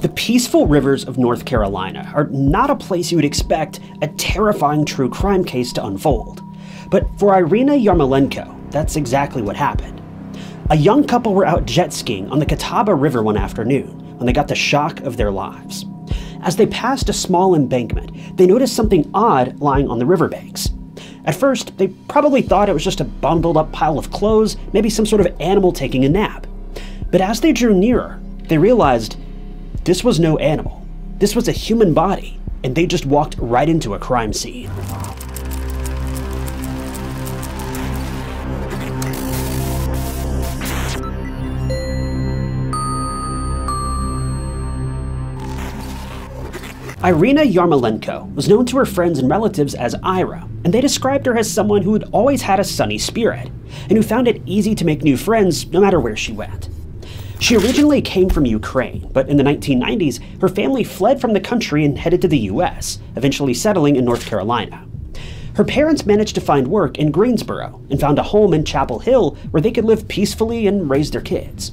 The peaceful rivers of North Carolina are not a place you would expect a terrifying true crime case to unfold. But for Irina Yarmolenko, that's exactly what happened. A young couple were out jet skiing on the Catawba River one afternoon when they got the shock of their lives. As they passed a small embankment, they noticed something odd lying on the riverbanks. At first, they probably thought it was just a bundled up pile of clothes, maybe some sort of animal taking a nap. But as they drew nearer, they realized this was no animal. This was a human body, and they just walked right into a crime scene. Irina Yarmolenko was known to her friends and relatives as Ira, and they described her as someone who had always had a sunny spirit, and who found it easy to make new friends no matter where she went. She originally came from Ukraine, but in the 1990s, her family fled from the country and headed to the US, eventually settling in North Carolina. Her parents managed to find work in Greensboro and found a home in Chapel Hill where they could live peacefully and raise their kids.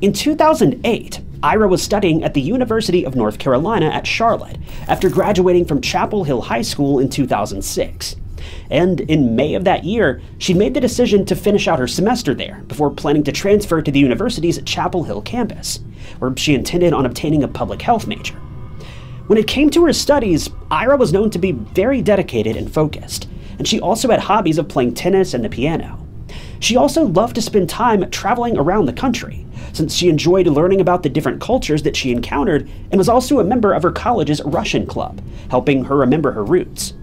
In 2008, Ira was studying at the University of North Carolina at Charlotte after graduating from Chapel Hill High School in 2006 and in May of that year, she made the decision to finish out her semester there before planning to transfer to the university's Chapel Hill campus, where she intended on obtaining a public health major. When it came to her studies, Ira was known to be very dedicated and focused, and she also had hobbies of playing tennis and the piano. She also loved to spend time traveling around the country, since she enjoyed learning about the different cultures that she encountered and was also a member of her college's Russian club, helping her remember her roots.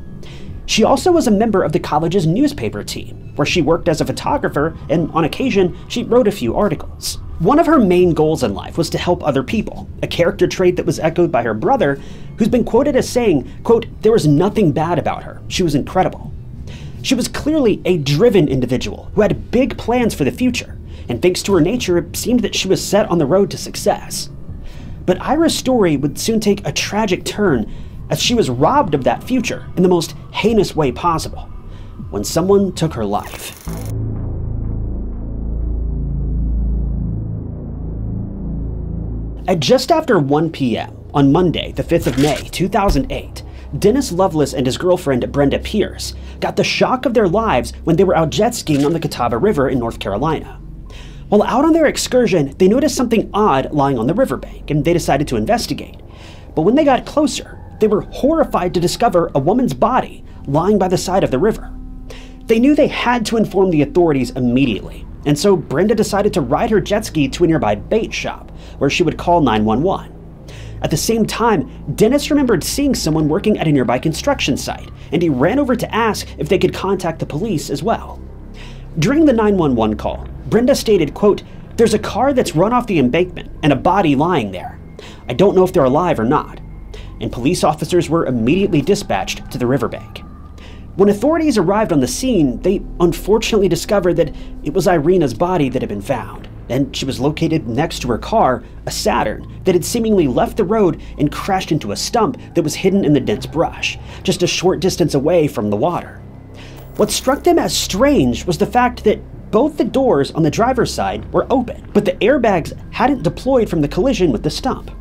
She also was a member of the college's newspaper team, where she worked as a photographer and on occasion she wrote a few articles. One of her main goals in life was to help other people, a character trait that was echoed by her brother, who's been quoted as saying, quote, there was nothing bad about her, she was incredible. She was clearly a driven individual who had big plans for the future, and thanks to her nature, it seemed that she was set on the road to success. But Ira's story would soon take a tragic turn as she was robbed of that future in the most heinous way possible when someone took her life. At just after 1 p.m. on Monday, the 5th of May, 2008, Dennis Lovelace and his girlfriend Brenda Pierce got the shock of their lives when they were out jet skiing on the Catawba River in North Carolina. While out on their excursion, they noticed something odd lying on the riverbank and they decided to investigate. But when they got closer, they were horrified to discover a woman's body lying by the side of the river. They knew they had to inform the authorities immediately, and so Brenda decided to ride her jet ski to a nearby bait shop, where she would call 911. At the same time, Dennis remembered seeing someone working at a nearby construction site, and he ran over to ask if they could contact the police as well. During the 911 call, Brenda stated, quote, There's a car that's run off the embankment and a body lying there. I don't know if they're alive or not and police officers were immediately dispatched to the riverbank. When authorities arrived on the scene, they unfortunately discovered that it was Irina's body that had been found, and she was located next to her car, a Saturn, that had seemingly left the road and crashed into a stump that was hidden in the dense brush, just a short distance away from the water. What struck them as strange was the fact that both the doors on the driver's side were open, but the airbags hadn't deployed from the collision with the stump.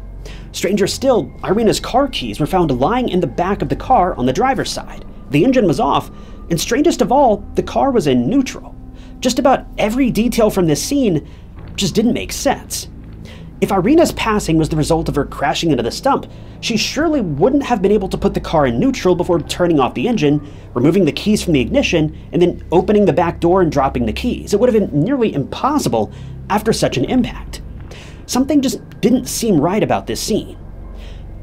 Stranger still, Irina's car keys were found lying in the back of the car on the driver's side. The engine was off, and strangest of all, the car was in neutral. Just about every detail from this scene just didn't make sense. If Irina's passing was the result of her crashing into the stump, she surely wouldn't have been able to put the car in neutral before turning off the engine, removing the keys from the ignition, and then opening the back door and dropping the keys. It would have been nearly impossible after such an impact. Something just didn't seem right about this scene.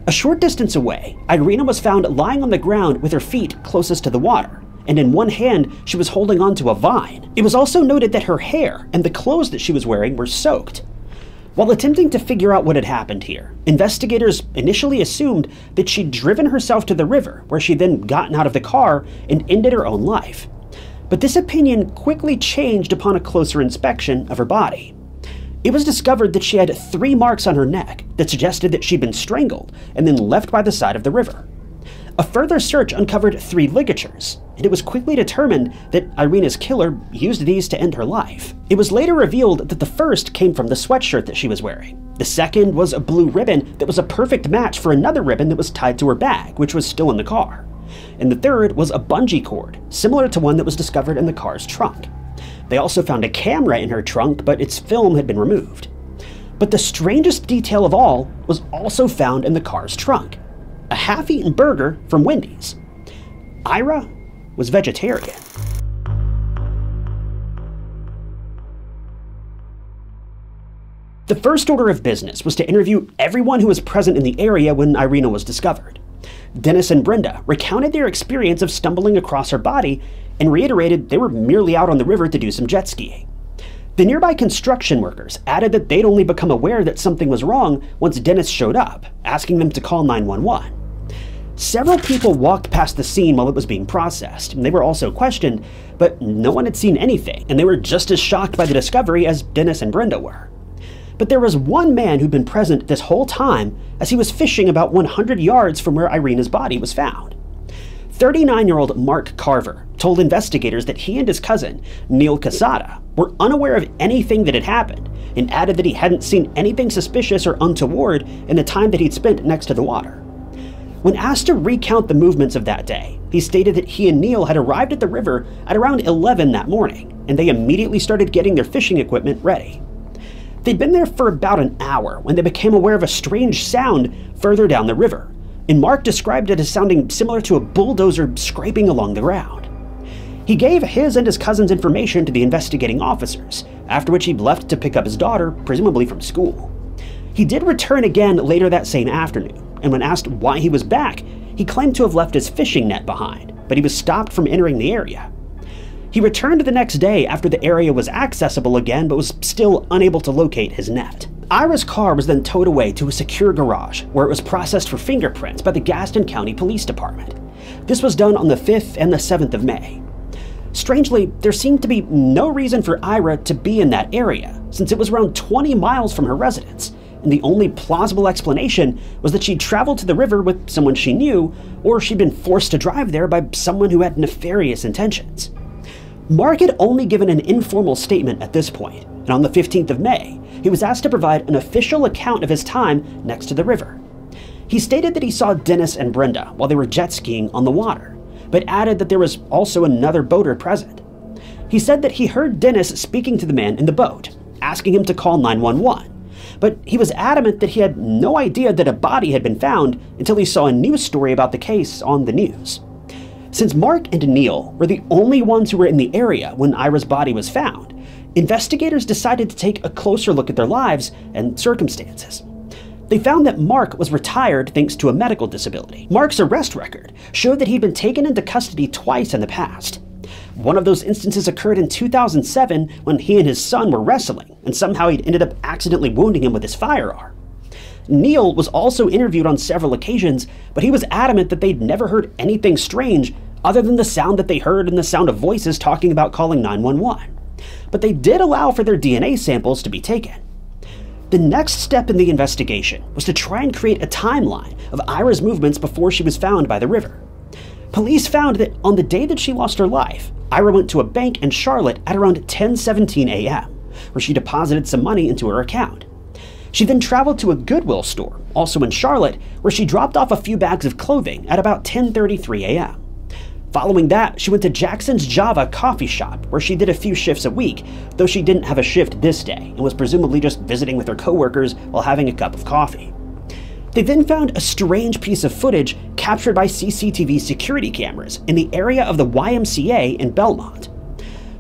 A short distance away, Irina was found lying on the ground with her feet closest to the water, and in one hand she was holding onto a vine. It was also noted that her hair and the clothes that she was wearing were soaked. While attempting to figure out what had happened here, investigators initially assumed that she'd driven herself to the river, where she then gotten out of the car and ended her own life. But this opinion quickly changed upon a closer inspection of her body. It was discovered that she had three marks on her neck that suggested that she'd been strangled and then left by the side of the river. A further search uncovered three ligatures, and it was quickly determined that Irina's killer used these to end her life. It was later revealed that the first came from the sweatshirt that she was wearing. The second was a blue ribbon that was a perfect match for another ribbon that was tied to her bag, which was still in the car. And the third was a bungee cord, similar to one that was discovered in the car's trunk. They also found a camera in her trunk, but its film had been removed. But the strangest detail of all was also found in the car's trunk a half eaten burger from Wendy's. Ira was vegetarian. The first order of business was to interview everyone who was present in the area when Irina was discovered. Dennis and Brenda recounted their experience of stumbling across her body and reiterated they were merely out on the river to do some jet skiing. The nearby construction workers added that they'd only become aware that something was wrong once Dennis showed up, asking them to call 911. Several people walked past the scene while it was being processed, and they were also questioned, but no one had seen anything, and they were just as shocked by the discovery as Dennis and Brenda were. But there was one man who'd been present this whole time as he was fishing about 100 yards from where Irina's body was found. 39 year old Mark Carver told investigators that he and his cousin, Neil Cassada, were unaware of anything that had happened and added that he hadn't seen anything suspicious or untoward in the time that he'd spent next to the water. When asked to recount the movements of that day, he stated that he and Neil had arrived at the river at around 11 that morning, and they immediately started getting their fishing equipment ready. They'd been there for about an hour when they became aware of a strange sound further down the river, and Mark described it as sounding similar to a bulldozer scraping along the ground. He gave his and his cousin's information to the investigating officers, after which he left to pick up his daughter, presumably from school. He did return again later that same afternoon, and when asked why he was back, he claimed to have left his fishing net behind, but he was stopped from entering the area. He returned the next day after the area was accessible again, but was still unable to locate his net. Ira's car was then towed away to a secure garage, where it was processed for fingerprints by the Gaston County Police Department. This was done on the 5th and the 7th of May. Strangely, there seemed to be no reason for Ira to be in that area, since it was around 20 miles from her residence, and the only plausible explanation was that she'd traveled to the river with someone she knew, or she'd been forced to drive there by someone who had nefarious intentions. Mark had only given an informal statement at this point, and on the 15th of May, he was asked to provide an official account of his time next to the river. He stated that he saw Dennis and Brenda while they were jet skiing on the water, but added that there was also another boater present. He said that he heard Dennis speaking to the man in the boat, asking him to call 911, but he was adamant that he had no idea that a body had been found until he saw a news story about the case on the news. Since Mark and Neil were the only ones who were in the area when Ira's body was found, investigators decided to take a closer look at their lives and circumstances. They found that Mark was retired thanks to a medical disability. Mark's arrest record showed that he'd been taken into custody twice in the past. One of those instances occurred in 2007 when he and his son were wrestling, and somehow he'd ended up accidentally wounding him with his firearm. Neil was also interviewed on several occasions, but he was adamant that they'd never heard anything strange other than the sound that they heard and the sound of voices talking about calling 911. But they did allow for their DNA samples to be taken. The next step in the investigation was to try and create a timeline of Ira's movements before she was found by the river. Police found that on the day that she lost her life, Ira went to a bank in Charlotte at around 10:17 a.m., where she deposited some money into her account. She then traveled to a Goodwill store, also in Charlotte, where she dropped off a few bags of clothing at about 10:33 a.m. Following that, she went to Jackson's Java coffee shop, where she did a few shifts a week, though she didn't have a shift this day and was presumably just visiting with her coworkers while having a cup of coffee. They then found a strange piece of footage captured by CCTV security cameras in the area of the YMCA in Belmont.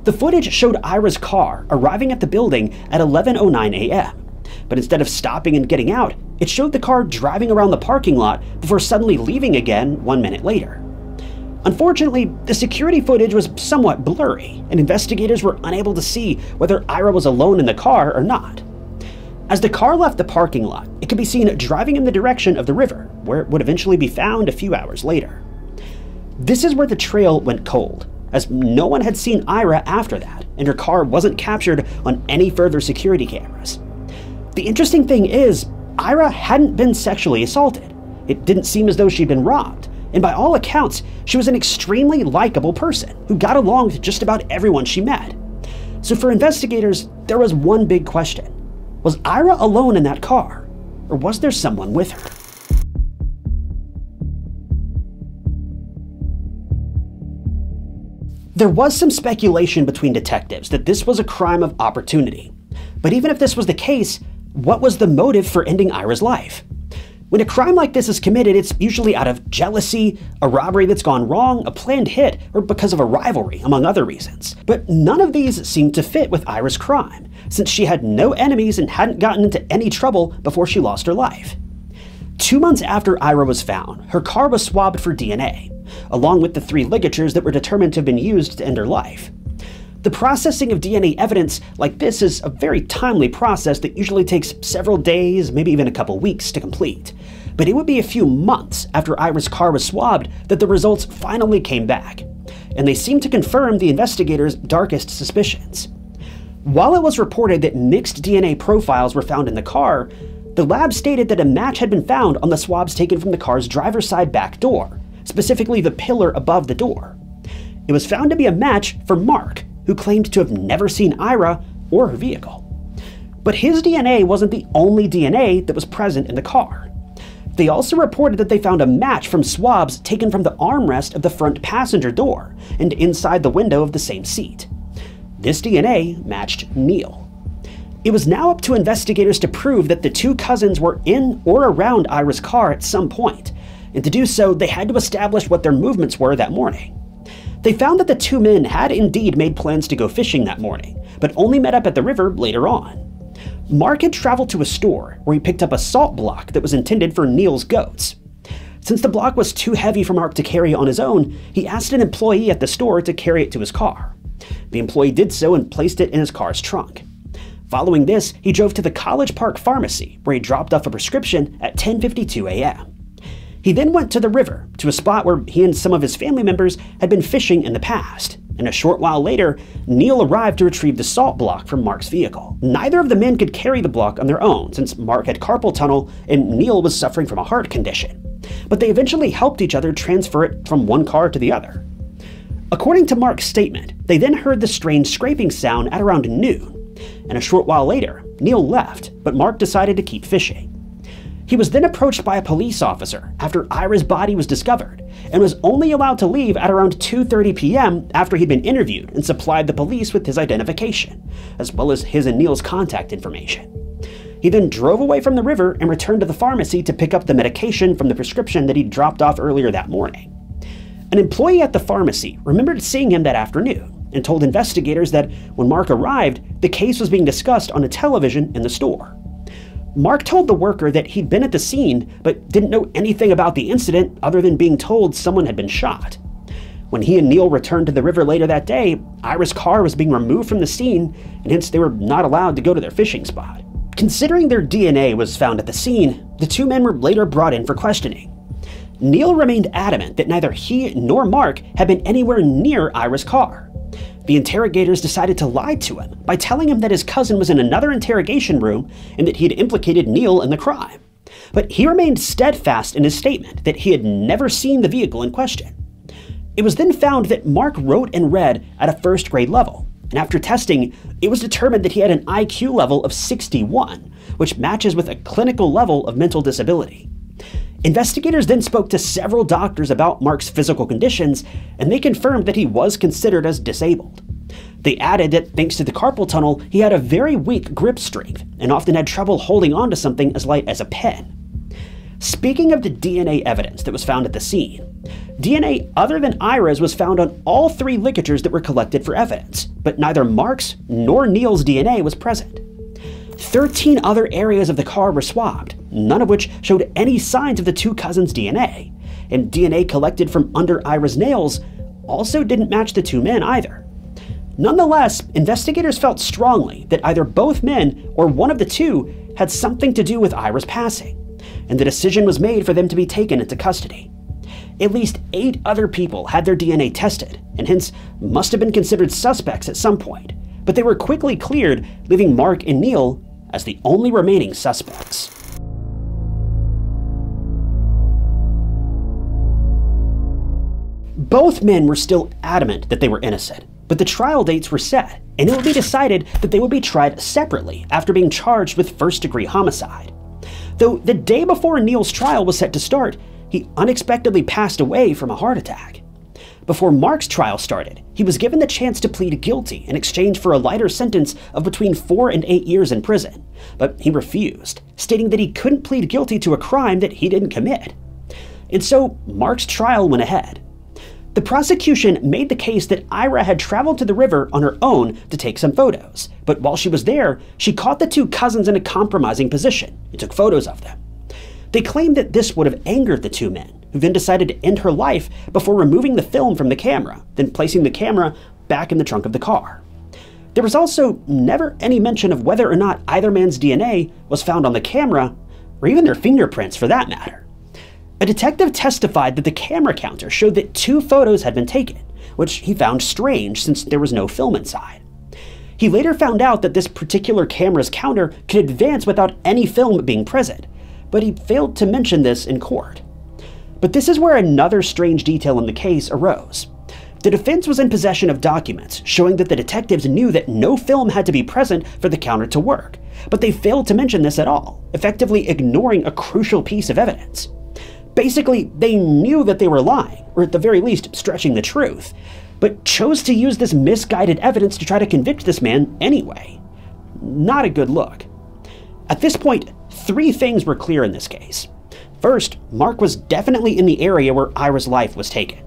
The footage showed Ira's car arriving at the building at 11:09 a.m. But instead of stopping and getting out, it showed the car driving around the parking lot before suddenly leaving again 1 minute later. Unfortunately, the security footage was somewhat blurry, and investigators were unable to see whether Ira was alone in the car or not. As the car left the parking lot, it could be seen driving in the direction of the river, where it would eventually be found a few hours later. This is where the trail went cold, as no one had seen Ira after that, and her car wasn't captured on any further security cameras. The interesting thing is, Ira hadn't been sexually assaulted. It didn't seem as though she'd been robbed, and by all accounts, she was an extremely likable person who got along with just about everyone she met. So for investigators, there was one big question. Was Ira alone in that car, or was there someone with her? There was some speculation between detectives that this was a crime of opportunity. But even if this was the case, what was the motive for ending Ira's life? When a crime like this is committed, it's usually out of jealousy, a robbery that's gone wrong, a planned hit, or because of a rivalry, among other reasons. But none of these seemed to fit with Ira's crime, since she had no enemies and hadn't gotten into any trouble before she lost her life. Two months after Ira was found, her car was swabbed for DNA, along with the three ligatures that were determined to have been used to end her life. The processing of DNA evidence like this is a very timely process that usually takes several days, maybe even a couple weeks to complete. But it would be a few months after Ira's car was swabbed that the results finally came back, and they seemed to confirm the investigators' darkest suspicions. While it was reported that mixed DNA profiles were found in the car, the lab stated that a match had been found on the swabs taken from the car's driver's side back door, specifically the pillar above the door. It was found to be a match for Mark, who claimed to have never seen Ira or her vehicle. But his DNA wasn't the only DNA that was present in the car. They also reported that they found a match from swabs taken from the armrest of the front passenger door and inside the window of the same seat. This DNA matched Neil. It was now up to investigators to prove that the two cousins were in or around Ira's car at some point, and to do so, they had to establish what their movements were that morning. They found that the two men had indeed made plans to go fishing that morning, but only met up at the river later on. Mark had traveled to a store where he picked up a salt block that was intended for Neil's goats. Since the block was too heavy for Mark to carry on his own, he asked an employee at the store to carry it to his car. The employee did so and placed it in his car's trunk. Following this, he drove to the College Park Pharmacy, where he dropped off a prescription at 10:52 a.m. He then went to the river, to a spot where he and some of his family members had been fishing in the past. And a short while later, Neil arrived to retrieve the salt block from Mark's vehicle. Neither of the men could carry the block on their own, since Mark had carpal tunnel and Neil was suffering from a heart condition. But they eventually helped each other transfer it from one car to the other. According to Mark's statement, they then heard the strange scraping sound at around noon, and a short while later, Neil left, but Mark decided to keep fishing. He was then approached by a police officer after Ira's body was discovered and was only allowed to leave at around 2:30 p.m. after he'd been interviewed and supplied the police with his identification, as well as his and Neil's contact information. He then drove away from the river and returned to the pharmacy to pick up the medication from the prescription that he'd dropped off earlier that morning. An employee at the pharmacy remembered seeing him that afternoon and told investigators that when Mark arrived, the case was being discussed on a television in the store. Mark told the worker that he'd been at the scene but didn't know anything about the incident other than being told someone had been shot. When he and Neil returned to the river later that day, Ira's car was being removed from the scene, and hence they were not allowed to go to their fishing spot. Considering their DNA was found at the scene, the two men were later brought in for questioning. Neil remained adamant that neither he nor Mark had been anywhere near Ira's car. The interrogators decided to lie to him by telling him that his cousin was in another interrogation room and that he had implicated Neil in the crime. But he remained steadfast in his statement that he had never seen the vehicle in question. It was then found that Mark wrote and read at a first grade level, and after testing, it was determined that he had an IQ level of 61, which matches with a clinical level of mental disability. Investigators then spoke to several doctors about Mark's physical conditions, and they confirmed that he was considered as disabled. They added that thanks to the carpal tunnel, he had a very weak grip strength and often had trouble holding onto something as light as a pen. Speaking of the DNA evidence that was found at the scene, DNA other than Ira's was found on all three ligatures that were collected for evidence, but neither Mark's nor Neil's DNA was present. 13 other areas of the car were swabbed, none of which showed any signs of the two cousins' DNA, and DNA collected from under Ira's nails also didn't match the two men either. Nonetheless, investigators felt strongly that either both men or one of the two had something to do with Ira's passing, and the decision was made for them to be taken into custody. At least eight other people had their DNA tested, and hence must have been considered suspects at some point, but they were quickly cleared, leaving Mark and Neil as the only remaining suspects. Both men were still adamant that they were innocent, but the trial dates were set, and it would be decided that they would be tried separately after being charged with first degree homicide. Though the day before Neil's trial was set to start, he unexpectedly passed away from a heart attack. Before Mark's trial started, he was given the chance to plead guilty in exchange for a lighter sentence of between four and eight years in prison, but he refused, stating that he couldn't plead guilty to a crime that he didn't commit. And so Mark's trial went ahead. The prosecution made the case that Ira had traveled to the river on her own to take some photos, but while she was there, she caught the two cousins in a compromising position and took photos of them. They claimed that this would have angered the two men, who then decided to end her life before removing the film from the camera, then placing the camera back in the trunk of the car. There was also never any mention of whether or not either man's DNA was found on the camera, or even their fingerprints for that matter. A detective testified that the camera counter showed that two photos had been taken, which he found strange since there was no film inside. He later found out that this particular camera's counter could advance without any film being present, but he failed to mention this in court. But this is where another strange detail in the case arose. The defense was in possession of documents showing that the detectives knew that no film had to be present for the counter to work, but they failed to mention this at all, effectively ignoring a crucial piece of evidence. Basically, they knew that they were lying, or at the very least, stretching the truth, but chose to use this misguided evidence to try to convict this man anyway. Not a good look. At this point, three things were clear in this case. First, Mark was definitely in the area where Ira's life was taken.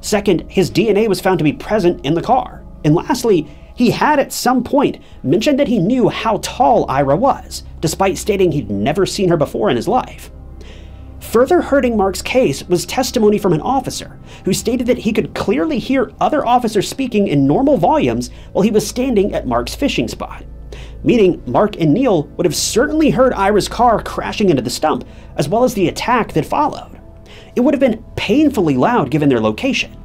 Second, his DNA was found to be present in the car. And lastly, he had at some point mentioned that he knew how tall Ira was, despite stating he'd never seen her before in his life. Further hurting Mark's case was testimony from an officer who stated that he could clearly hear other officers speaking in normal volumes while he was standing at Mark's fishing spot meaning Mark and Neil would have certainly heard Ira's car crashing into the stump, as well as the attack that followed. It would have been painfully loud given their location,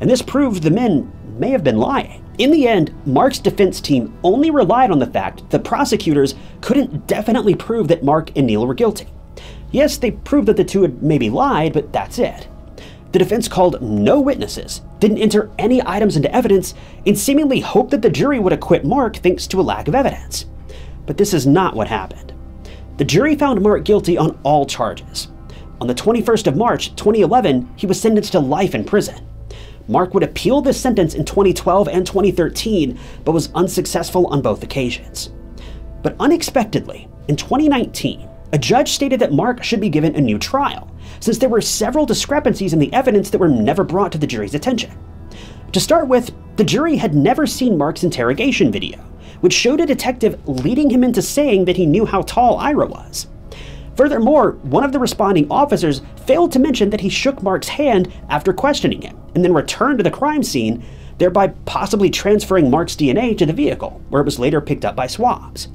and this proved the men may have been lying. In the end, Mark's defense team only relied on the fact that prosecutors couldn't definitely prove that Mark and Neil were guilty. Yes, they proved that the two had maybe lied, but that's it. The defense called no witnesses, didn't enter any items into evidence, and seemingly hoped that the jury would acquit Mark thanks to a lack of evidence. But this is not what happened. The jury found Mark guilty on all charges. On the 21st of March 2011, he was sentenced to life in prison. Mark would appeal this sentence in 2012 and 2013, but was unsuccessful on both occasions. But unexpectedly, in 2019, a judge stated that Mark should be given a new trial, since there were several discrepancies in the evidence that were never brought to the jury's attention. To start with, the jury had never seen Mark's interrogation video, which showed a detective leading him into saying that he knew how tall Ira was. Furthermore, one of the responding officers failed to mention that he shook Mark's hand after questioning him, and then returned to the crime scene, thereby possibly transferring Mark's DNA to the vehicle, where it was later picked up by swabs.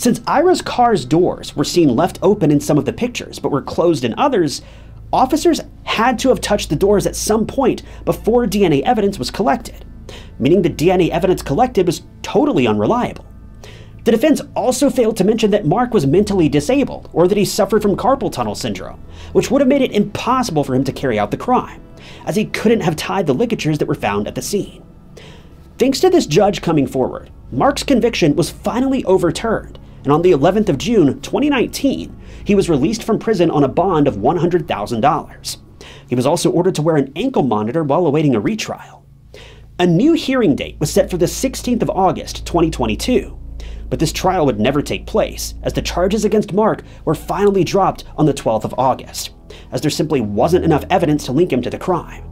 Since Ira's car's doors were seen left open in some of the pictures but were closed in others, officers had to have touched the doors at some point before DNA evidence was collected, meaning the DNA evidence collected was totally unreliable. The defense also failed to mention that Mark was mentally disabled or that he suffered from carpal tunnel syndrome, which would have made it impossible for him to carry out the crime, as he couldn't have tied the ligatures that were found at the scene. Thanks to this judge coming forward, Mark's conviction was finally overturned, and on the 11th of June 2019, he was released from prison on a bond of $100,000. He was also ordered to wear an ankle monitor while awaiting a retrial. A new hearing date was set for the 16th of August 2022, but this trial would never take place, as the charges against Mark were finally dropped on the 12th of August, as there simply wasn't enough evidence to link him to the crime.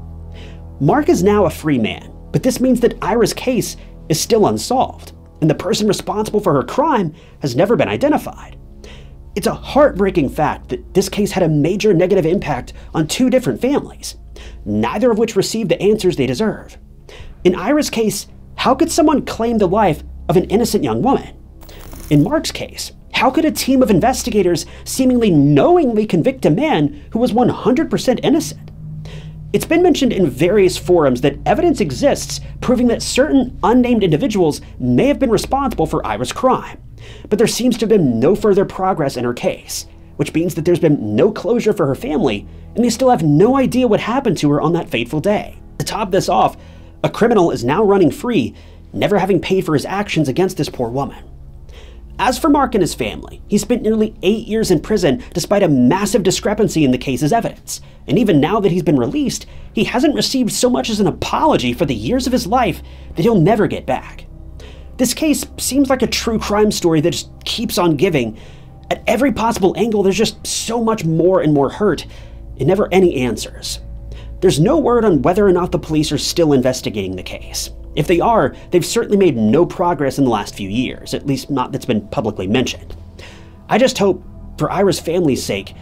Mark is now a free man, but this means that Ira's case is still unsolved and the person responsible for her crime has never been identified. It's a heartbreaking fact that this case had a major negative impact on two different families, neither of which received the answers they deserve. In Ira's case, how could someone claim the life of an innocent young woman? In Mark's case, how could a team of investigators seemingly knowingly convict a man who was 100% innocent? It's been mentioned in various forums that evidence exists proving that certain unnamed individuals may have been responsible for Ira's crime, but there seems to have been no further progress in her case, which means that there's been no closure for her family, and they still have no idea what happened to her on that fateful day. To top this off, a criminal is now running free, never having paid for his actions against this poor woman. As for Mark and his family, he spent nearly eight years in prison despite a massive discrepancy in the case's evidence. And even now that he's been released, he hasn't received so much as an apology for the years of his life that he'll never get back. This case seems like a true crime story that just keeps on giving. At every possible angle, there's just so much more and more hurt, and never any answers. There's no word on whether or not the police are still investigating the case. If they are, they've certainly made no progress in the last few years, at least not that's been publicly mentioned. I just hope, for Ira's family's sake,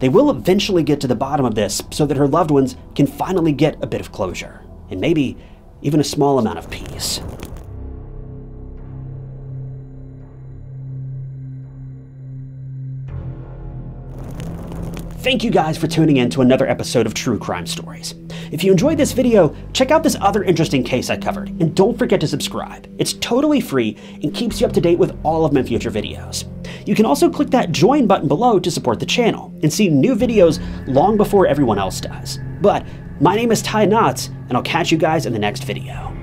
they will eventually get to the bottom of this so that her loved ones can finally get a bit of closure, and maybe even a small amount of peace. Thank you guys for tuning in to another episode of True Crime Stories. If you enjoyed this video, check out this other interesting case I covered, and don't forget to subscribe. It's totally free and keeps you up to date with all of my future videos. You can also click that join button below to support the channel and see new videos long before everyone else does. But my name is Ty Notts, and I'll catch you guys in the next video.